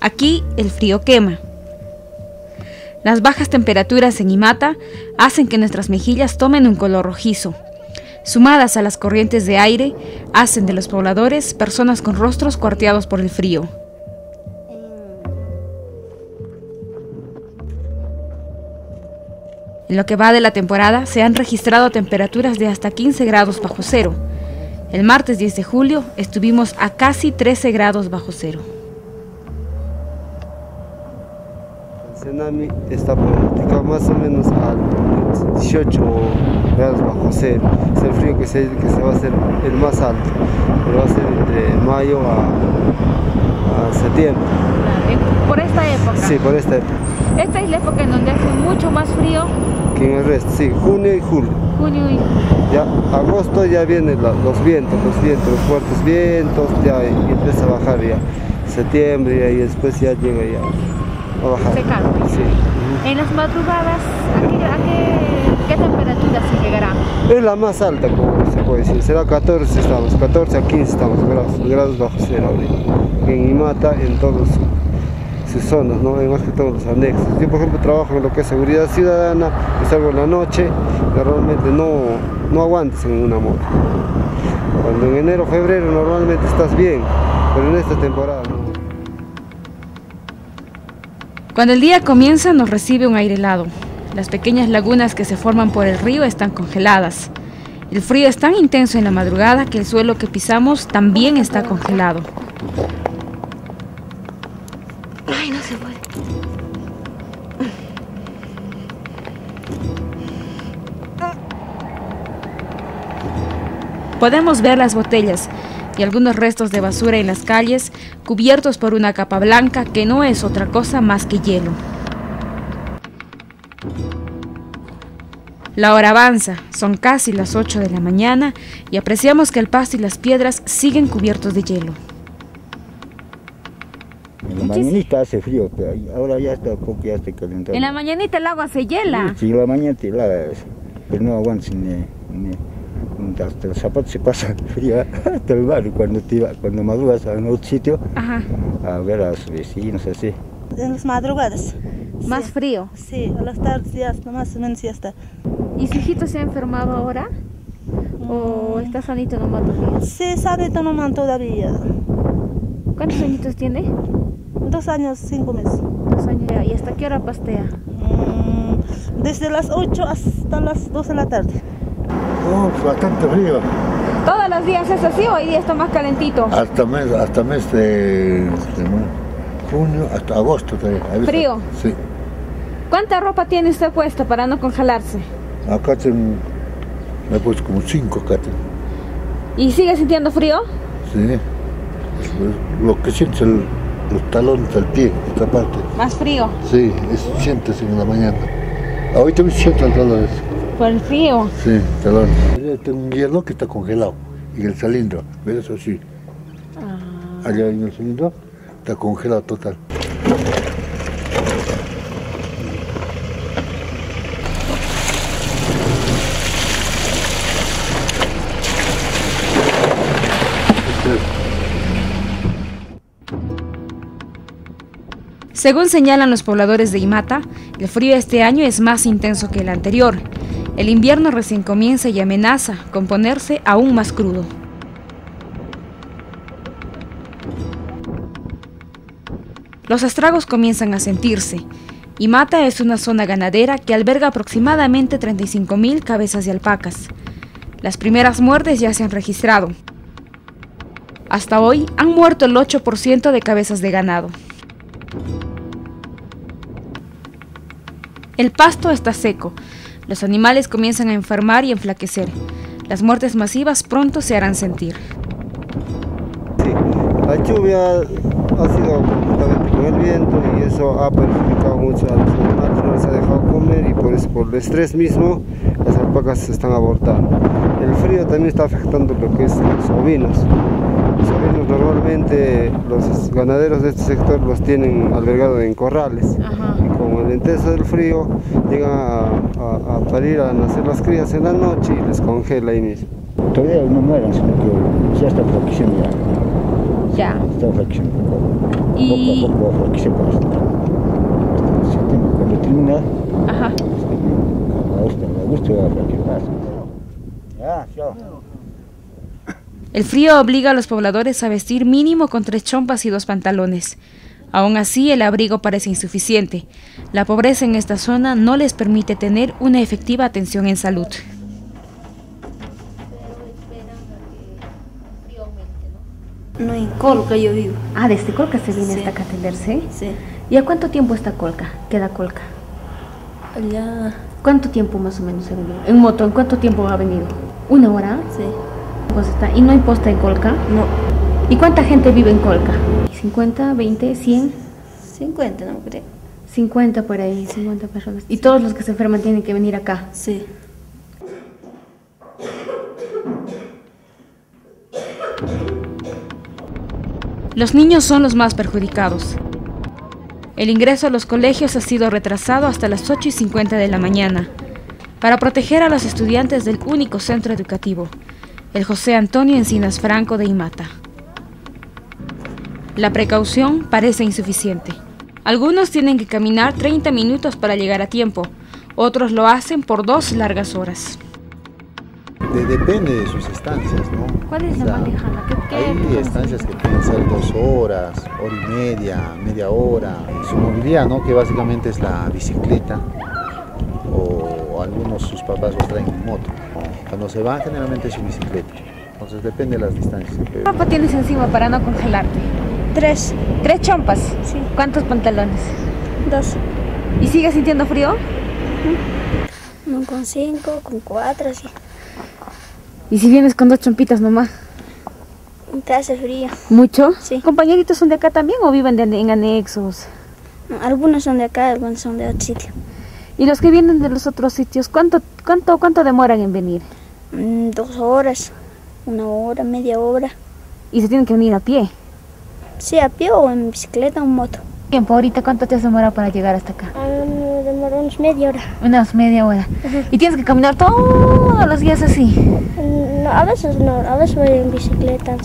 Aquí el frío quema. Las bajas temperaturas en Imata hacen que nuestras mejillas tomen un color rojizo. Sumadas a las corrientes de aire, hacen de los pobladores personas con rostros cuarteados por el frío. En lo que va de la temporada, se han registrado temperaturas de hasta 15 grados bajo cero. El martes 10 de julio estuvimos a casi 13 grados bajo cero. Tsunami está pronosticado más o menos a 18 grados bajo cero. Es el frío que se, que se va a hacer el más alto, pero va a ser entre mayo a, a septiembre. Por esta época. Sí, por esta época. Esta es la época en donde hace mucho más frío. Que en el resto, sí, junio y julio. Junio y Ya agosto ya vienen la- los vientos, los vientos, los fuertes vientos, ya y empieza a bajar ya. Septiembre ya, y después ya llega ya a bajar. Se calma. Sí. En las madrugadas, ¿a qué, a qué, qué temperatura se llegará? Es la más alta, como se puede decir. Será 14 estamos, 14 a 15 estamos grados, grados bajo cero ahorita. En Imata, en todas sus zonas, ¿no? En más que todos los anexos. Yo, por ejemplo, trabajo en lo que es seguridad ciudadana, y salgo en la noche, normalmente no, no aguantas en una moto. Cuando en enero, febrero normalmente estás bien, pero en esta temporada no. Cuando el día comienza nos recibe un aire helado. Las pequeñas lagunas que se forman por el río están congeladas. El frío es tan intenso en la madrugada que el suelo que pisamos también está congelado. Ay, no se puede. Podemos ver las botellas y algunos restos de basura en las calles cubiertos por una capa blanca que no es otra cosa más que hielo. La hora avanza, son casi las 8 de la mañana y apreciamos que el pasto y las piedras siguen cubiertos de hielo. En la mañanita hace frío, pero ahora ya está poco, ya está calentando. En la mañanita el agua se hiela. Sí, en la mañana te la, pero no aguantas ni, ni- hasta los zapatos se pasan frío hasta el barrio cuando te cuando madrugas a un otro sitio Ajá, a ver a sus vecinos así. En las madrugadas. Más Sí. frío. Sí, a las tardes ya está, más o menos ya está. ¿Y su hijito se ha enfermado ahora? ¿O está sanito nomás todavía? Sí, sanito nomás todavía. ¿Cuántos añitos tiene? Dos años, cinco meses. Dos años ya. ¿Y hasta qué hora pastea? Mm, desde las 8 hasta las 2 de la tarde. No, pues bastante frío. ¿Todos los días es así o hoy día está más calentito? Hasta mes, hasta mes de, de junio, hasta agosto. ¿Frío? Sí. ¿Cuánta ropa tiene usted puesta para no congelarse? Acá ten- me he puesto como cinco acá. ten- ¿Y sigue sintiendo frío? Sí. Es- es lo que sientes el, los talones del pie, esta parte. Más frío. Sí, eso sientes en la mañana. Ahorita me siento el talón. Por el frío. Sí, talón. Tengo un hielo que está congelado en el cilindro. ¿Ves eso? Sí. Allá en el cilindro está congelado total. Según señalan los pobladores de Imata, el frío este año es más intenso que el anterior. El invierno recién comienza y amenaza con ponerse aún más crudo. Los estragos comienzan a sentirse. Imata es una zona ganadera que alberga aproximadamente 35.000 cabezas de alpacas. Las primeras muertes ya se han registrado. Hasta hoy han muerto el 8% de cabezas de ganado. El pasto está seco. Los animales comienzan a enfermar y enflaquecer. Las muertes masivas pronto se harán sentir. Sí, la lluvia ha sido conjuntamente con el viento y eso ha perjudicado mucho a los animales, no les ha dejado comer y por eso, por el estrés mismo, las alpacas se están abortando. El frío también está afectando lo que es los ovinos. Normalmente los ganaderos de este sector los tienen albergados en corrales y con el intenso del frío llegan a, a- a parir, a nacer las crías en la noche y les congela ahí mismo. Todavía no mueran, sino que ya está fracción ya. Ya. Está fracción poco. Y- Poco a poco fracción hasta, hasta septiembre. Cuando termina, Ajá. hasta agosto, en agosto va a fracción más. Ya, chao. El frío obliga a los pobladores a vestir mínimo con tres chompas y dos pantalones. Aún así, el abrigo parece insuficiente. La pobreza en esta zona no les permite tener una efectiva atención en salud. No, en Colca yo vivo. Ah, desde Colca se viene Sí. hasta acá a atenderse. Sí. ¿Y a cuánto tiempo está Colca? Queda Colca. Allá, ¿Cuánto tiempo más o menos ha venido? En moto, ¿en cuánto tiempo ha venido? ¿Una hora? sí. Pues está. ¿Y no hay posta en Colca? No, ¿Y cuánta gente vive en Colca? ¿50, 20, 100? 50 no creo. 50 por ahí, 50 personas. Y todos los que se enferman tienen que venir acá. Sí. Los niños son los más perjudicados. El ingreso a los colegios ha sido retrasado hasta las 8 y 50 de la mañana para proteger a los estudiantes del único centro educativo, el José Antonio Encinas Franco de Imata. La precaución parece insuficiente. Algunos tienen que caminar 30 minutos para llegar a tiempo, otros lo hacen por dos largas horas. De- depende de sus estancias, ¿no? ¿Cuál es la O sea, más lejana? ¿Qué- qué- Hay qué estancias que pueden ser dos horas, hora y media, media hora. Su movilidad, ¿no? Que básicamente es la bicicleta o algunos sus papás los traen en moto. Cuando se van generalmente es su bicicleta. Entonces depende de las distancias. ¿Qué ropa tienes encima para no congelarte? Tres, ¿Tres chompas? Sí. ¿Cuántos pantalones? dos. ¿Y sigues sintiendo frío? Con cinco, con cuatro, así. ¿Y si vienes con dos chompitas nomás? Te hace frío. ¿Mucho? Sí. ¿Compañeritos son de acá también o viven de- en anexos? No, Algunos son de acá, algunos son de otro sitio. ¿Y los que vienen de los otros sitios, cuánto, cuánto, cuánto demoran en venir? Mm, Dos horas, una hora, media hora. ¿Y se tienen que venir a pie? Sí, a pie o en bicicleta o en moto. ¿Tiempo? ¿Ahorita cuánto te has demorado para llegar hasta acá? me demoró unos media hora. Unas media hora. ¿Y tienes que caminar todos los días así? No, a veces no, a veces voy en bicicleta.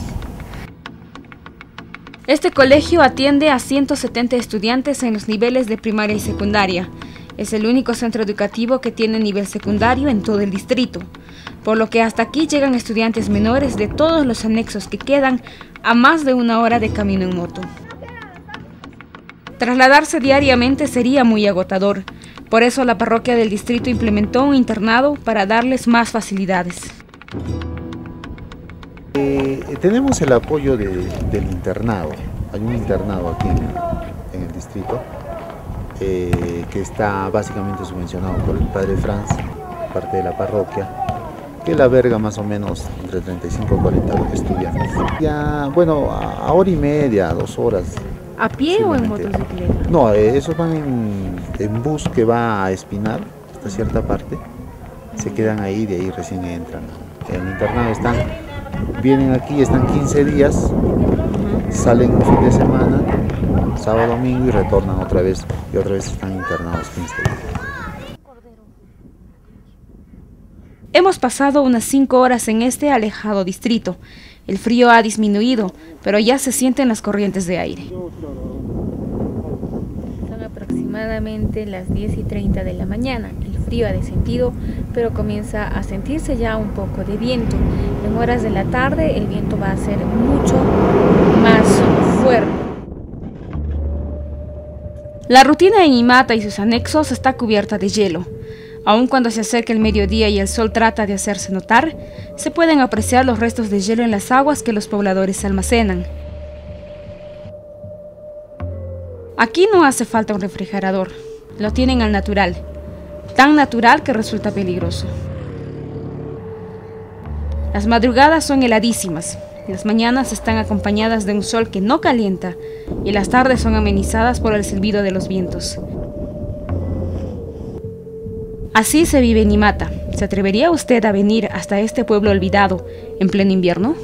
Este colegio atiende a 170 estudiantes en los niveles de primaria y secundaria. Es el único centro educativo que tiene nivel secundario en todo el distrito, por lo que hasta aquí llegan estudiantes menores de todos los anexos que quedan a más de una hora de camino en moto. Trasladarse diariamente sería muy agotador, por eso la parroquia del distrito implementó un internado para darles más facilidades. Eh, tenemos el apoyo de- del internado. Hay un internado aquí en, en el distrito eh, que está básicamente subvencionado por el padre Franz, parte de la parroquia, que la alberga más o menos entre 35 y 40 estudiantes. Ya, bueno, a, hora y media, dos horas. ¿A pie o en motocicleta? No, eh, esos van en, en bus que va a Espinar hasta cierta parte. Se quedan ahí, de ahí recién entran. En internado están, vienen aquí, están 15 días, salen un fin de semana, sábado, domingo y retornan otra vez. Y otra vez están internados 15 días. Hemos pasado unas 5 horas en este alejado distrito. El frío ha disminuido, pero ya se sienten las corrientes de aire. Son aproximadamente las 10 y 30 de la mañana. El frío ha descendido, pero comienza a sentirse ya un poco de viento. En horas de la tarde el viento va a ser mucho más fuerte. La rutina en Imata y sus anexos está cubierta de hielo. Aun cuando se acerca el mediodía y el sol trata de hacerse notar, se pueden apreciar los restos de hielo en las aguas que los pobladores almacenan. Aquí no hace falta un refrigerador, lo tienen al natural, tan natural que resulta peligroso. Las madrugadas son heladísimas, las mañanas están acompañadas de un sol que no calienta y las tardes son amenizadas por el silbido de los vientos. Así se vive en Imata. ¿Se atrevería usted a venir hasta este pueblo olvidado en pleno invierno?